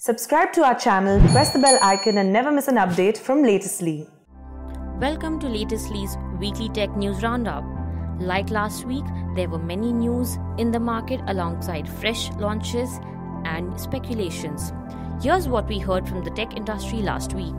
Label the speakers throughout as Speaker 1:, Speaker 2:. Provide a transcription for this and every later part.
Speaker 1: Subscribe to our channel, press the bell icon, and never miss an update from Latestly.
Speaker 2: Welcome to Latestly's weekly tech news roundup. Like last week, there were many news in the market alongside fresh launches and speculations. Here's what we heard from the tech industry last week.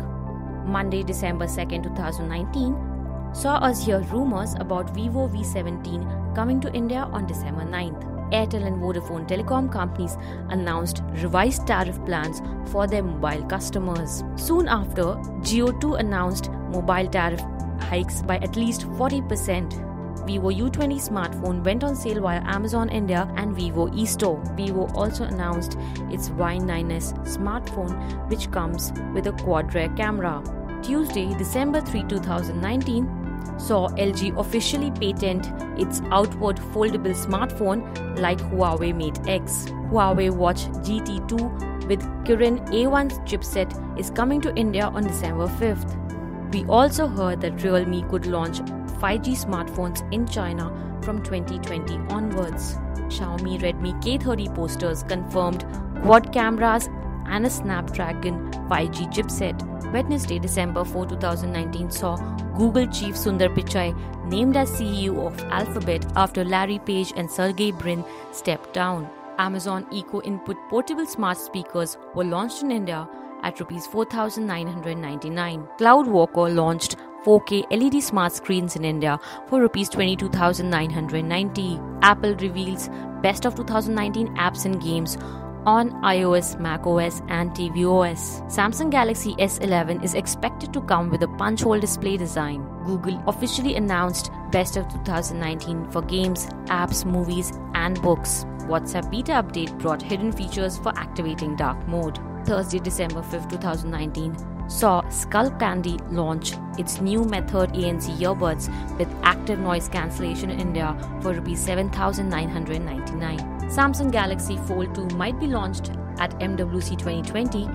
Speaker 2: Monday, December 2nd, 2019, saw us hear rumors about Vivo V17 coming to India on December 9th. Airtel and Vodafone telecom companies announced revised tariff plans for their mobile customers. Soon after, Jio2 announced mobile tariff hikes by at least 40%. Vivo U20 smartphone went on sale via Amazon India and Vivo eStore. Vivo also announced its Y9s smartphone, which comes with a quad rear camera. Tuesday, December 3, 2019, saw LG officially patent its outward foldable smartphone like Huawei Mate X. Huawei Watch GT2 with Kirin A1 chipset is coming to India on December 5th. We also heard that Realme could launch 5G smartphones in China from 2020 onwards. Xiaomi Redmi K30 posters confirmed quad cameras and a Snapdragon 5G chipset. Wednesday, December 4, 2019 saw Google chief Sundar Pichai named as CEO of Alphabet after Larry Page and Sergey Brin stepped down. Amazon Echo Input portable smart speakers were launched in India at rupees 4999. Cloud CloudWalker launched 4K LED smart screens in India for rupees 22990. Apple reveals best of 2019 apps and games on iOS, macOS, and tvOS. Samsung Galaxy S11 is expected to come with a punch hole display design. Google officially announced Best of 2019 for games, apps, movies, and books. WhatsApp beta update brought hidden features for activating dark mode. Thursday, December 5, 2019, saw Skullcandy launch its new Method ANC earbuds with active noise cancellation in India for Rs 7999 Samsung Galaxy Fold 2 might be launched at MWC 2020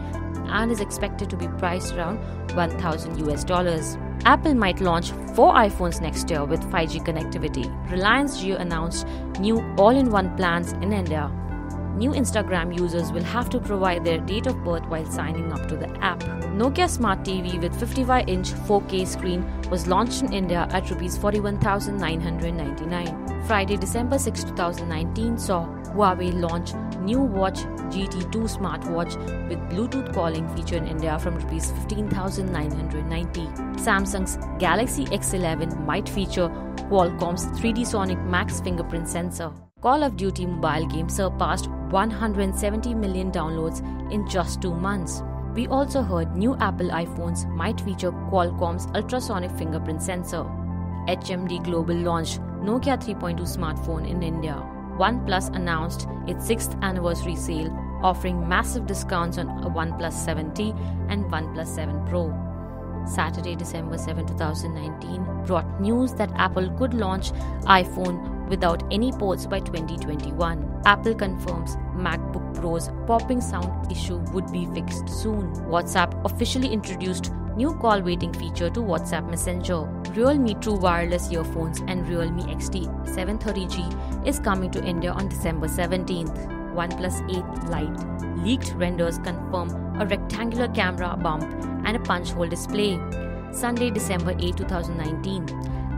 Speaker 2: and is expected to be priced around 1000 US dollars. Apple might launch four iPhones next year with 5G connectivity. Reliance Jio announced new all-in-one plans in India. New Instagram users will have to provide their date of birth while signing up to the app. Nokia Smart TV with 55-inch 4K screen was launched in India at Rs 41,999. Friday, December 6, 2019 saw Huawei launch new Watch GT2 smartwatch with Bluetooth calling feature in India from Rs 15,990. Samsung's Galaxy S11 might feature Qualcomm's 3D Sonic Max fingerprint sensor. Call of Duty mobile game surpassed 170 million downloads in just two months. We also heard new Apple iPhones might feature Qualcomm's ultrasonic fingerprint sensor. HMD Global launched Nokia 3.2 smartphone in India. OnePlus announced its 6th anniversary sale, offering massive discounts on OnePlus 7T and OnePlus 7 Pro. Saturday, December 7, 2019, brought news that Apple could launch iPhone without any ports by 2021. Apple confirms MacBook Pro's popping sound issue would be fixed soon. WhatsApp officially introduced new call waiting feature to WhatsApp Messenger. Realme True Wireless earphones and Realme XT 730G is coming to India on December 17th. OnePlus 8 Lite leaked renders confirm a rectangular camera bump and a punch hole display. Sunday, December 8, 2019,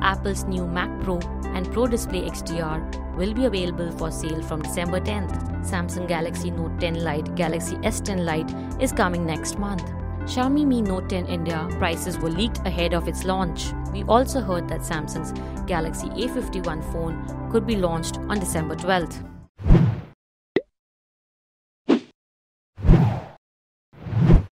Speaker 2: Apple's new Mac Pro and Pro Display XDR will be available for sale from December 10th. Samsung Galaxy Note 10 Lite, Galaxy S10 Lite is coming next month. Xiaomi Mi Note 10 India prices were leaked ahead of its launch. We also heard that Samsung's Galaxy A51 phone could be launched on December 12th.